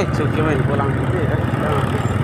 Oi, cek kau ni pulang. Eh. Ah.